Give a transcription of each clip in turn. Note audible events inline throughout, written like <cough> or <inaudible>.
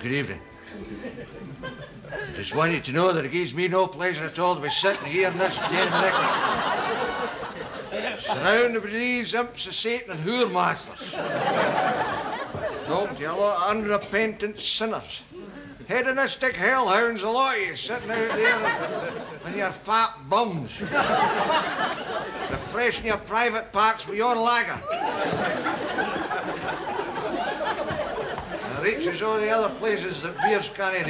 good evening. Just want you to know that it gives me no pleasure at all to be sitting here in this den of. Surrounded by these imps of Satan and whoremasters. Talking to a lot of unrepentant sinners. Hedonistic hellhounds, a lot of you sitting out there in your fat bums. Refreshing your private parts with your lager. Reaches all the other places that beers can't.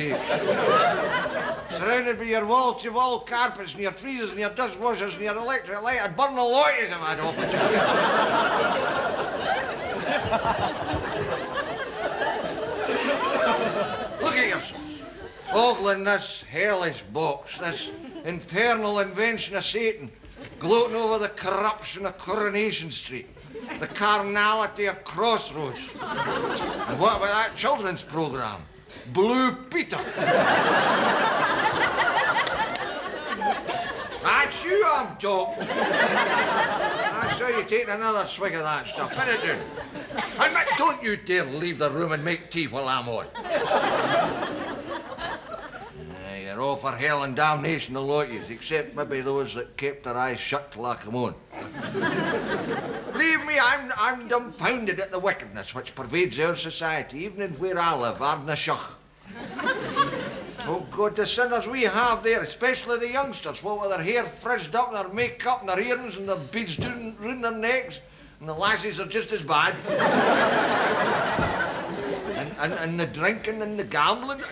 Surrounded by your wall-to-wall carpets and your freezers and your dishwashers and your electric light, I'd burn the of them I'd offer to you. Look at yourselves. Ogling this hellish box, this infernal invention of Satan, gloating over the corruption of Coronation Street the carnality of Crossroads. And what about that children's program? Blue Peter. That's you I'm talking. I saw you taking another swig of that stuff. Put it down. And don't you dare leave the room and make tea while I'm on. You're all for hell and damnation, the lot except maybe those that kept their eyes shut till I come on. Believe me, I'm, I'm dumbfounded at the wickedness which pervades our society, even in where I live, Ardnashach. <laughs> oh, God, the sinners we have there, especially the youngsters, what with their hair frizzed up, and their makeup, and their earrings, and their beads doing, ruining their necks, and the lassies are just as bad <laughs> and, and the drinking and the gambling.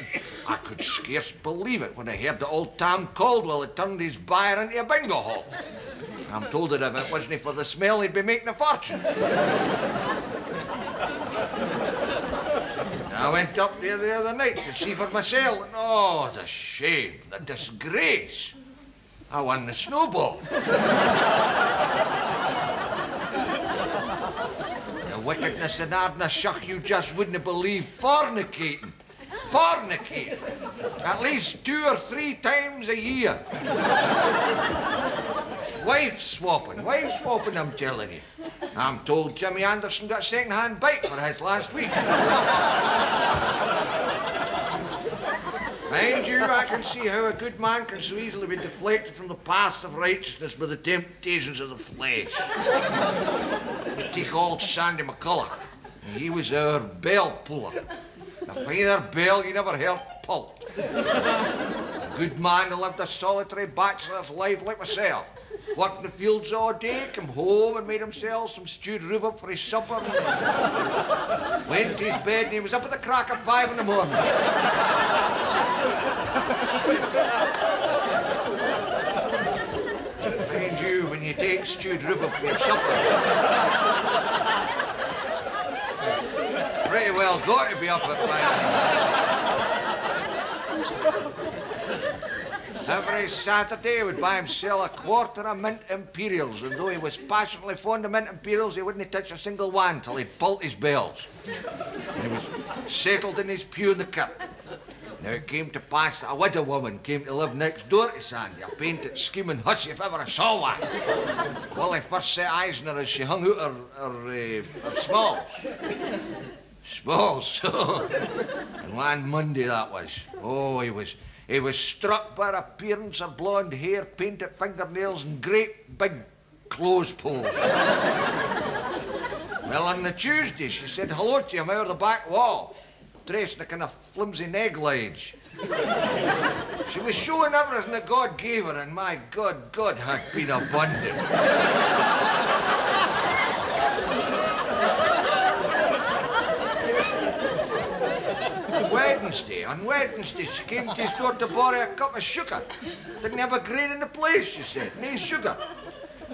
I could scarce believe it when I heard that old Tom Caldwell had turned his byre into a bingo hall. I'm told that if it wasn't for the smell, he'd be making a fortune. I went up there the other night to see for myself, and oh, the shame, the disgrace. I won the snowball the wickedness in Ardnashach you just wouldn't believe. Fornicating. Fornicating. At least two or three times a year. Wife swapping. Wife swapping, I'm telling you. I'm told Jimmy Anderson got a second-hand bike for his last week. Mind you, I can see how a good man can so easily be deflected from the path of righteousness by the temptations of the flesh. Take old Sandy McCulloch. He was our bell puller. If either bell, you never heard pulled. A good man who lived a solitary bachelor's life like myself. Worked in the fields all day, come home and made himself some stewed rhubarb for his supper. Went to his bed and he was up at the crack of five in the morning. Mind you, when you take stewed rhubarb for your supper, pretty well got to be up at five. Every Saturday he would buy himself a quarter of mint imperials, and though he was passionately fond of mint imperials, he wouldn't touch a single one till he pulled his bells. he was settled in his pew in the kirk. Now it came to pass that a widow woman came to live next door to Sandy, a painted, scheming hussy if ever I saw one. well, I first set eyes on her as she hung out her, her, uh, her smalls. Smalls. <laughs> and one Monday that was. Oh, he was he was struck by her appearance, her blonde hair, painted fingernails, and great big clothes poles. well, on the Tuesday, she said hello to him of the back wall dressed in a kind of flimsy negligeage. she was showing everything that God gave her, and my God, God had been abundant. Wednesday, on Wednesday, she came to his door to borrow a cup of sugar. Didn't have a grain in the place, she said, no sugar.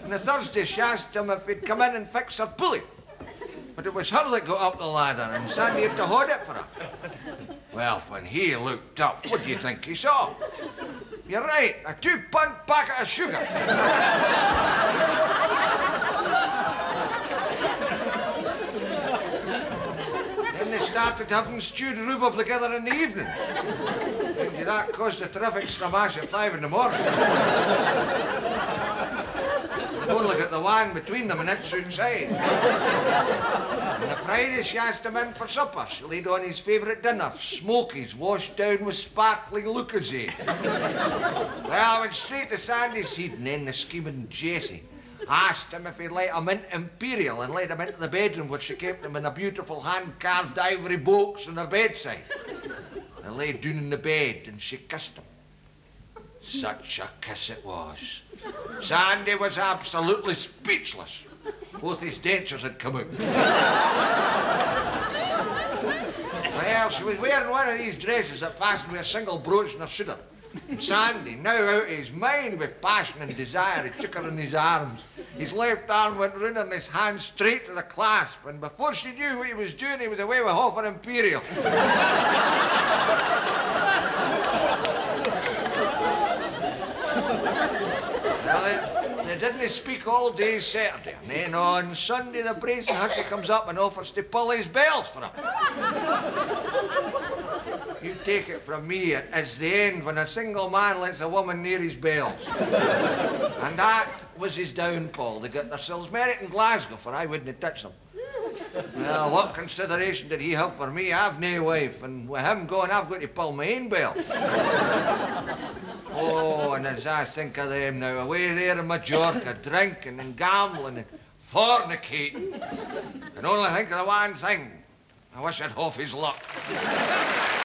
On the Thursday, she asked him if he'd come in and fix her pulley. But it was her that got up the ladder, and Sandy had to hold it for her. Well, when he looked up, what do you think he saw? You're right, a two-pound packet of sugar. then they started having stewed rhubarb together in the evening. And that caused a terrific stramash at five in the morning. Only got the wine between them and it's outside. and the Friday she asked him in for supper. She laid on his favourite dinner, smokies washed down with sparkling Lucozade. well, I went straight to Sandy's seat and then the scheming Jessie asked him if he'd let him mint imperial and led him into the bedroom where she kept him in a beautiful hand-carved ivory box on her bedside. I lay down in the bed and she kissed him. Such a kiss it was. Sandy was absolutely speechless. Both his dentures had come out. well, she was wearing one of these dresses that fastened with a single brooch and a shoulder. Sandy, now out of his mind with passion and desire, he took her in his arms. His left arm went round and his hand straight to the clasp. And before she knew what he was doing, he was away with half an imperial. well, they, they didn't speak all day Saturday. And then on Sunday, the brazen hussy comes up and offers to pull his bells for him. You take it from me, it's the end when a single man lets a woman near his bells. <laughs> and that was his downfall. They got themselves married in Glasgow, for I wouldn't touch them. Well, what consideration did he have for me? I've no wife, and with him gone, I've got to pull my own bell. <laughs> oh, and as I think of them now, away there in Majorca, drinking and gambling and fornicating, I can only think of the one thing. I wish I'd half his luck.